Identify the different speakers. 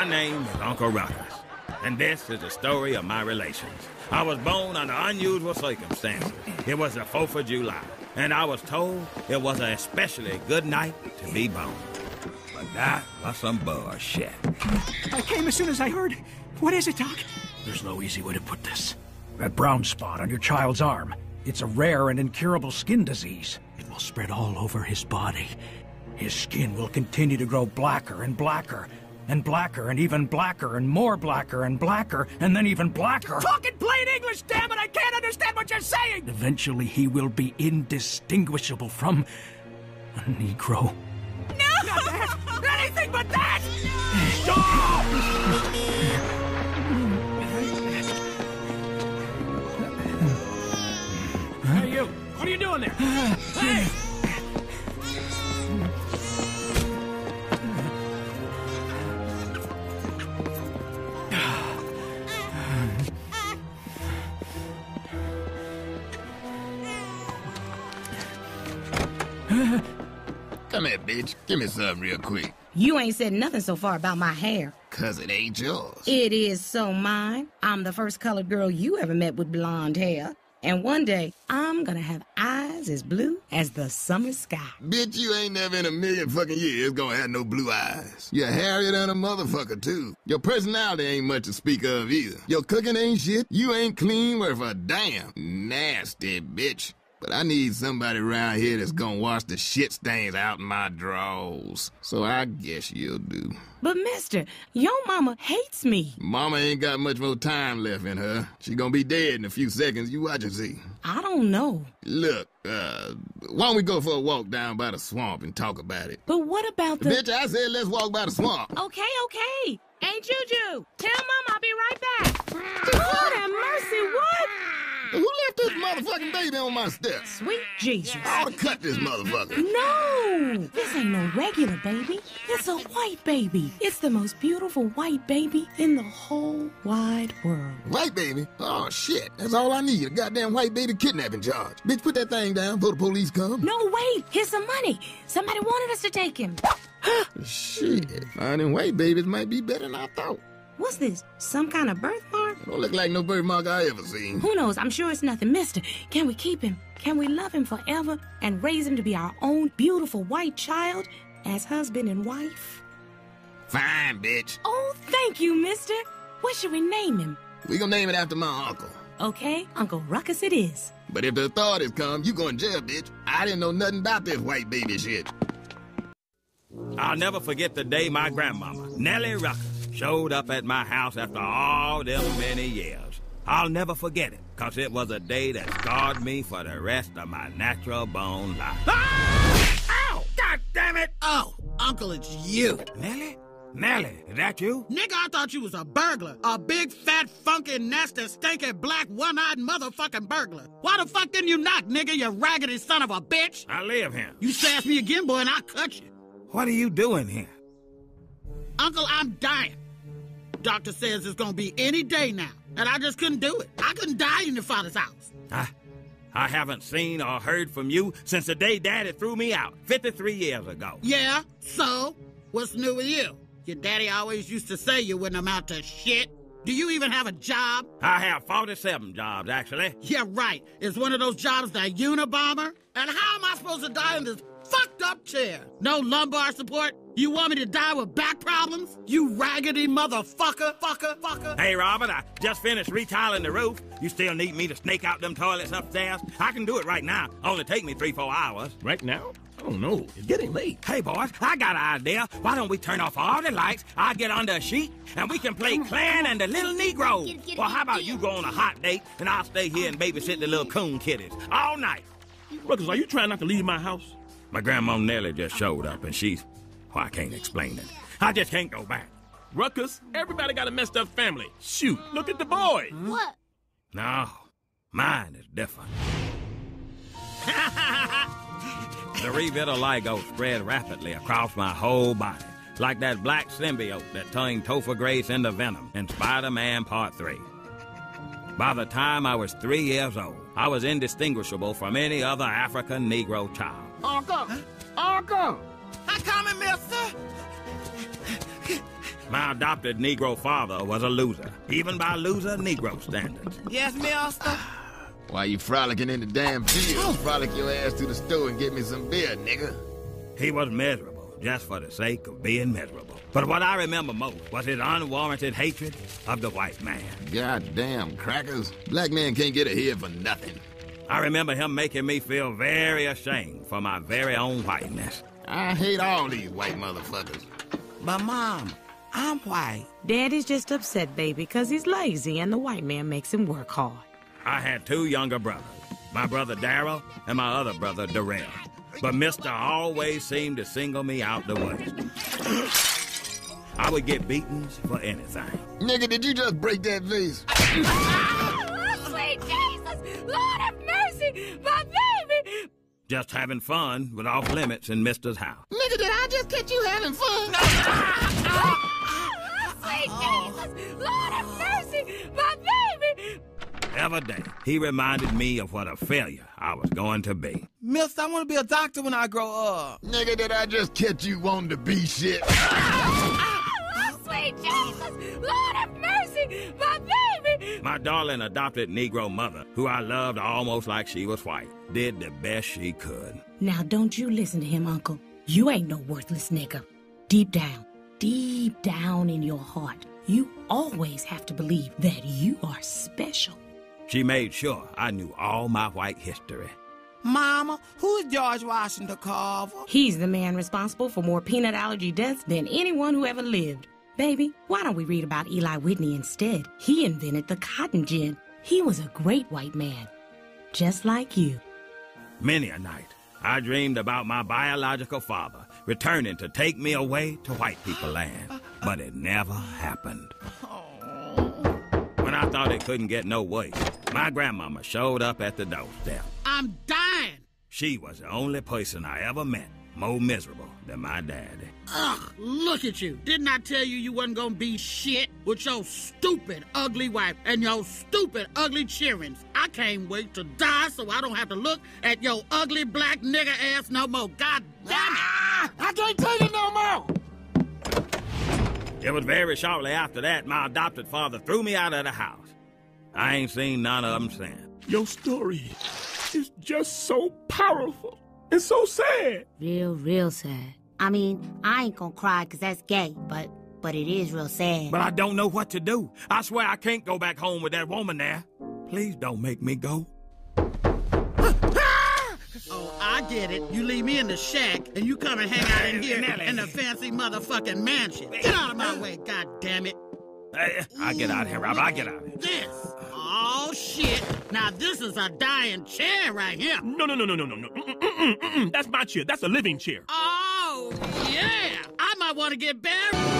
Speaker 1: My name is Uncle Ruckus, and this is the story of my relations. I was born under unusual circumstances. It was the 4th of July, and I was told it was an especially good night to be born. But that was some bullshit.
Speaker 2: I came as soon as I heard. What is it, Doc? There's no easy way to put this. That brown spot on your child's arm. It's a rare and incurable skin disease. It will spread all over his body. His skin will continue to grow blacker and blacker, and blacker and even blacker and more blacker and blacker and then even blacker.
Speaker 3: Talking plain English, damn it! I can't understand what you're saying!
Speaker 2: Eventually, he will be indistinguishable from a Negro.
Speaker 3: No! Not that! Anything but that!
Speaker 4: Hey, you! What are you doing there? Hey!
Speaker 5: Come here, bitch. Give me something real quick.
Speaker 6: You ain't said nothing so far about my hair.
Speaker 5: Cause it ain't yours.
Speaker 6: It is so mine. I'm the first colored girl you ever met with blonde hair. And one day, I'm gonna have eyes as blue as the summer sky.
Speaker 5: Bitch, you ain't never in a million fucking years gonna have no blue eyes. You're hairier than a motherfucker, too. Your personality ain't much to speak of either. Your cooking ain't shit. You ain't clean worth a damn. Nasty bitch. But I need somebody around here that's gonna wash the shit stains out in my drawers. So I guess you'll do.
Speaker 6: But mister, your mama hates me.
Speaker 5: Mama ain't got much more time left in her. She gonna be dead in a few seconds. You watch and see.
Speaker 6: I don't know.
Speaker 5: Look, uh, why don't we go for a walk down by the swamp and talk about it?
Speaker 6: But what about the...
Speaker 5: Bitch, I said let's walk by the swamp.
Speaker 6: Okay, okay. Ain't Juju. Tell mama I'll be right back. Lord have mercy, what?
Speaker 5: Who left this motherfucking baby on my steps?
Speaker 6: Sweet Jesus.
Speaker 5: I'll cut this motherfucker.
Speaker 6: No! This ain't no regular baby. It's a white baby. It's the most beautiful white baby in the whole wide world.
Speaker 5: White baby? Oh, shit. That's all I need. A goddamn white baby kidnapping charge. Bitch, put that thing down before the police come.
Speaker 6: No, wait. Here's some money. Somebody wanted us to take him.
Speaker 5: shit. Finding white babies might be better than I thought.
Speaker 6: What's this? Some kind of birthmark?
Speaker 5: Don't look like no birthmark I ever seen.
Speaker 6: Who knows? I'm sure it's nothing. Mister, can we keep him? Can we love him forever and raise him to be our own beautiful white child as husband and wife?
Speaker 5: Fine, bitch.
Speaker 6: Oh, thank you, mister. What should we name him?
Speaker 5: We gonna name it after my uncle.
Speaker 6: Okay, Uncle Ruckus it is.
Speaker 5: But if the authorities come, you going to jail, bitch. I didn't know nothing about this white baby shit.
Speaker 1: I'll never forget the day my grandmama, Nellie Ruckus, showed up at my house after all them many years. I'll never forget it, cause it was a day that scarred me for the rest of my natural bone life.
Speaker 3: Ah! Ow! God damn it!
Speaker 7: Oh, Uncle, it's you.
Speaker 1: Nellie? Nellie, is that you?
Speaker 7: Nigga, I thought you was a burglar. A big, fat, funky, nasty, stinky, black, one-eyed motherfucking burglar. Why the fuck didn't you knock, nigga, you raggedy son of a bitch?
Speaker 1: I live here.
Speaker 7: You sass me again, boy, and I'll cut you.
Speaker 1: What are you doing here?
Speaker 7: Uncle, I'm dying. Doctor says it's gonna be any day now, and I just couldn't do it. I couldn't die in your father's house.
Speaker 1: I, I haven't seen or heard from you since the day Daddy threw me out 53 years ago.
Speaker 7: Yeah, so? What's new with you? Your daddy always used to say you wouldn't amount to shit. Do you even have a job?
Speaker 1: I have 47 jobs, actually.
Speaker 7: Yeah, right. Is one of those jobs that Unabomber? And how am I supposed to die in this fucked up chair? No lumbar support? You want me to die with back problems? You raggedy motherfucker, fucker, fucker.
Speaker 1: Hey, Robert, I just finished retiling the roof. You still need me to snake out them toilets upstairs? I can do it right now. Only take me three, four hours.
Speaker 4: Right now? I don't know. It's getting late.
Speaker 1: Hey, boys, I got an idea. Why don't we turn off all the lights? I'll get under a sheet, and we can play Klan and the Little Negro.
Speaker 8: Get get
Speaker 1: Well, how about you go on a hot date, and I'll stay here and babysit the little coon kitties all night.
Speaker 4: Ruckus, are you trying not to leave my house?
Speaker 1: My grandma Nellie just showed up, and she's... Well, I can't explain it. I just can't go back.
Speaker 4: Ruckus, everybody got a messed up family. Shoot, look at the boy. Hmm?
Speaker 8: What?
Speaker 1: No, mine is different. the revitiligo spread rapidly across my whole body, like that black symbiote that turned Topher Grace into Venom in Spider-Man Part 3. By the time I was three years old, I was indistinguishable from any other African Negro child.
Speaker 7: Uncle! Uncle! How coming, mister?
Speaker 1: My adopted Negro father was a loser, even by loser Negro standards.
Speaker 3: Yes, mister?
Speaker 5: Why you frolicking in the damn field, frolic your ass to the store and get me some beer, nigga.
Speaker 1: He was miserable, just for the sake of being miserable. But what I remember most was his unwarranted hatred of the white man.
Speaker 5: Goddamn crackers. Black man can't get ahead for nothing.
Speaker 1: I remember him making me feel very ashamed for my very own whiteness.
Speaker 5: I hate all these white motherfuckers.
Speaker 3: But, Mom, I'm white.
Speaker 6: Daddy's just upset, baby, because he's lazy and the white man makes him work hard.
Speaker 1: I had two younger brothers, my brother Daryl and my other brother Darrell. But Mister always seemed to single me out the worst. I would get beatings for anything.
Speaker 5: Nigga, did you just break that vase?
Speaker 8: Sweet Jesus! Lord have mercy! My baby!
Speaker 1: Just having fun with off limits in Mister's house.
Speaker 5: Nigga, did I just catch you having fun?
Speaker 8: Sweet Jesus! Lord have mercy! My baby!
Speaker 1: Every day, he reminded me of what a failure I was going to be.
Speaker 3: Miss, I want to be a doctor when I grow up.
Speaker 5: Nigga, did I just catch you wanting to be shit?
Speaker 8: oh, Sweet Jesus! Lord have mercy! My baby!
Speaker 1: My darling adopted Negro mother, who I loved almost like she was white, did the best she could.
Speaker 6: Now, don't you listen to him, Uncle. You ain't no worthless nigga. Deep down, deep down in your heart, you always have to believe that you are special.
Speaker 1: She made sure I knew all my white history.
Speaker 3: Mama, who's George Washington Carver?
Speaker 6: He's the man responsible for more peanut allergy deaths than anyone who ever lived. Baby, why don't we read about Eli Whitney instead? He invented the cotton gin. He was a great white man, just like you.
Speaker 1: Many a night, I dreamed about my biological father returning to take me away to white people land, but it never happened. Oh. When I thought it couldn't get no worse, my grandmama showed up at the doorstep.
Speaker 7: I'm dying.
Speaker 1: She was the only person I ever met more miserable than my daddy.
Speaker 7: Ugh, look at you. Didn't I tell you you wasn't gonna be shit with your stupid, ugly wife and your stupid, ugly cheerings? I can't wait to die so I don't have to look at your ugly black nigger ass no more. God damn it!
Speaker 3: Ah, I can't take it no more!
Speaker 1: It was very shortly after that my adopted father threw me out of the house. I ain't seen none of them since.
Speaker 4: Your story is just so powerful and so sad.
Speaker 9: Real, real sad. I mean, I ain't gonna cry 'cause that's gay, but but it is real sad.
Speaker 1: But I don't know what to do. I swear I can't go back home with that woman there. Please don't make me go.
Speaker 7: Oh, I get it. You leave me in the shack and you come and hang out in here in the fancy motherfucking mansion. Get out of my way, god damn it.
Speaker 1: Hey, I get out of here, Rob. I get out of here.
Speaker 7: This. Oh shit. Now this is a dying chair right here.
Speaker 4: No, no, no, no, no, no, no. Mm-mm, mm-mm, mm-mm. That's my chair. That's a living chair.
Speaker 7: Oh yeah. I might want to get buried.